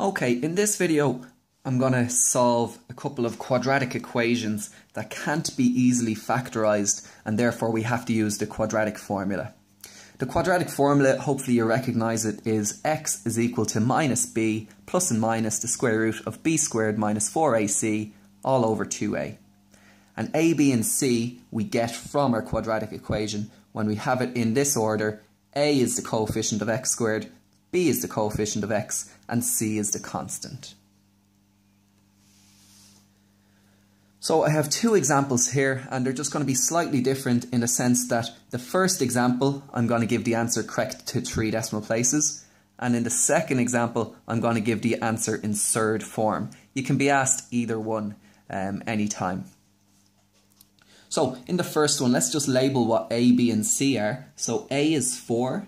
Okay, in this video I'm going to solve a couple of quadratic equations that can't be easily factorized and therefore we have to use the quadratic formula. The quadratic formula, hopefully you recognize it, is x is equal to minus b plus and minus the square root of b squared minus 4ac all over 2a. And a, b and c we get from our quadratic equation when we have it in this order. a is the coefficient of x squared, b is the coefficient of x, and c is the constant. So I have two examples here and they're just going to be slightly different in the sense that the first example I'm going to give the answer correct to three decimal places and in the second example I'm going to give the answer in surd form. You can be asked either one um, anytime. So in the first one let's just label what A, B and C are. So A is 4,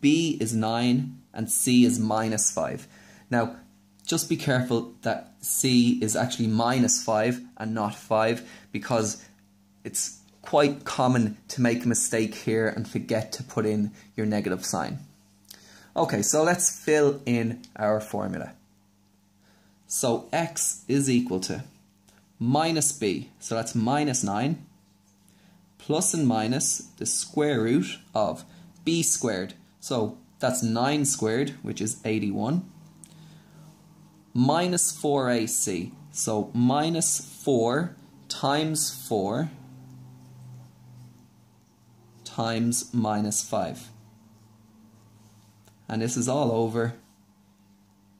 B is 9 and C is minus 5. Now just be careful that C is actually minus 5 and not 5 because it's quite common to make a mistake here and forget to put in your negative sign. Okay, so let's fill in our formula. So x is equal to minus b, so that's minus 9, plus and minus the square root of b squared. So that's 9 squared, which is 81, minus 4ac. So minus 4 times 4 times minus 5. And this is all over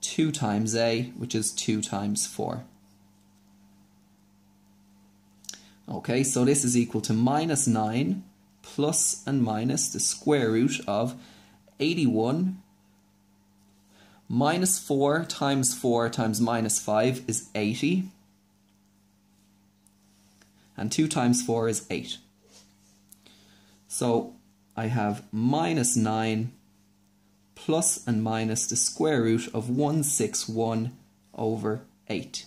2 times a, which is 2 times 4. Okay, so this is equal to minus 9 plus and minus the square root of 81 Minus 4 times 4 times minus 5 is 80. And 2 times 4 is 8. So I have minus 9 plus and minus the square root of 161 over 8.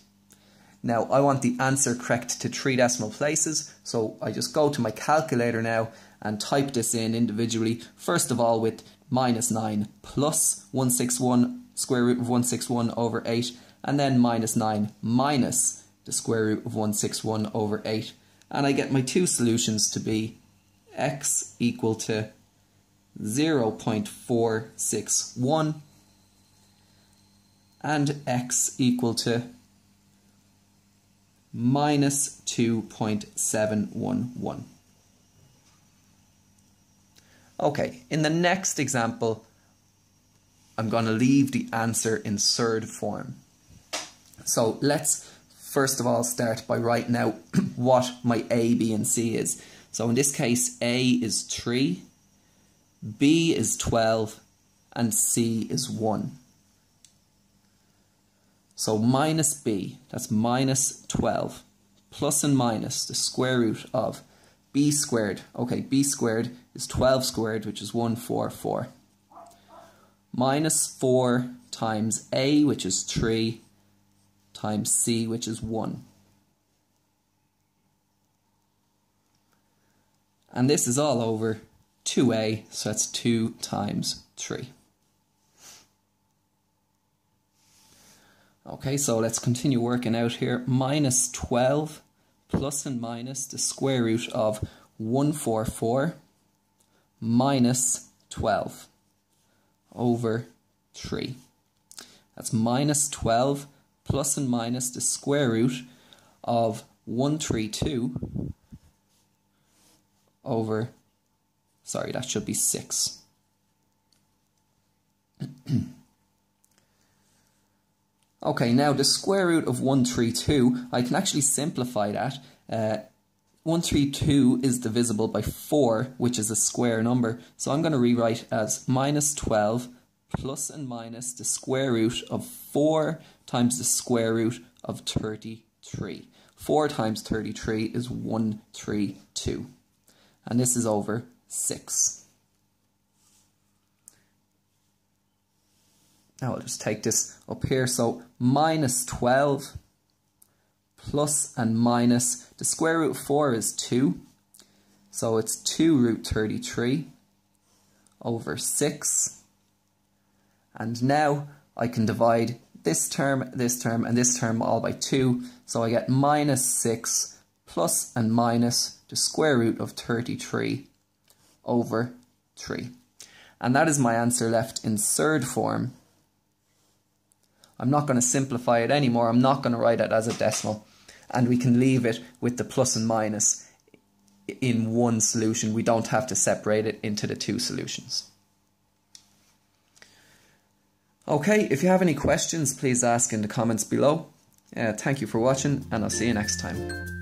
Now I want the answer correct to three decimal places, so I just go to my calculator now and type this in individually. First of all with minus 9 plus 161 square root of 161 over 8 and then minus 9 minus the square root of 161 over 8 and I get my two solutions to be x equal to 0.461 and x equal to minus 2.711. Okay, in the next example, I'm going to leave the answer in surd form. So let's first of all start by writing out what my A, B and C is. So in this case A is 3, B is 12 and C is 1. So minus B, that's minus 12, plus and minus the square root of B squared. Okay, B squared is 12 squared, which is 144 minus 4 times A, which is 3, times C, which is 1. And this is all over 2A, so that's 2 times 3. Okay, so let's continue working out here. Minus 12 plus and minus the square root of 144 minus 12 over 3. That's minus 12 plus and minus the square root of 132 over, sorry, that should be 6. okay, now the square root of 132, I can actually simplify that. Uh, 132 is divisible by 4, which is a square number. So I'm going to rewrite as minus 12 plus and minus the square root of 4 times the square root of 33. 4 times 33 is 132. And this is over 6. Now I'll just take this up here. So minus 12 plus and minus. The square root of 4 is 2. So it's 2 root 33 over 6. And now I can divide this term, this term, and this term all by 2. So I get minus 6 plus and minus the square root of 33 over 3. And that is my answer left in surd form. I'm not going to simplify it anymore. I'm not going to write it as a decimal. And we can leave it with the plus and minus in one solution. We don't have to separate it into the two solutions. Okay, if you have any questions, please ask in the comments below. Uh, thank you for watching, and I'll see you next time.